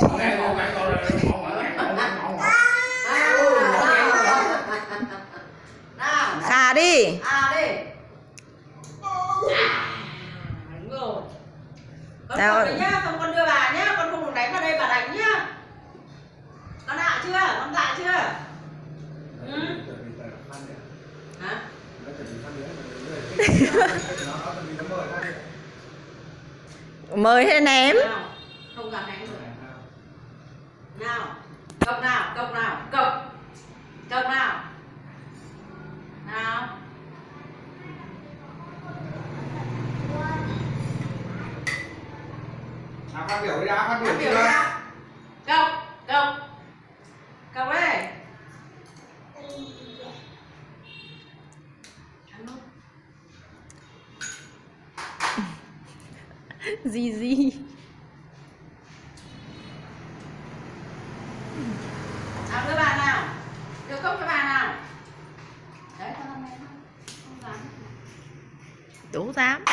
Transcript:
Con con con con đi à đi à rồi con không đấy nhá không con đưa bà nhá con không được đánh vào đây bà đánh nhá. Con hạ chưa? Con hạ chưa? Ừ. hả? Mời hay ném? Không dám đánh rồi nào cộng nào cộng nào cộng cộng nào nào À, phát biểu đi đã, phát biểu Phát biểu chưa? cộng cộng cộng luôn. gì gì à, đưa bà nào? Được không các bà nào? Đấy con làm này không dám. Đủ dám